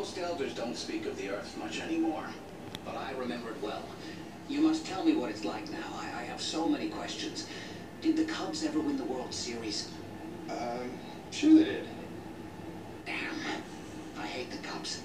Most elders don't speak of the Earth much anymore, but I remember it well. You must tell me what it's like now. I, I have so many questions. Did the Cubs ever win the World Series? Um, sure they did. Damn. I hate the Cubs.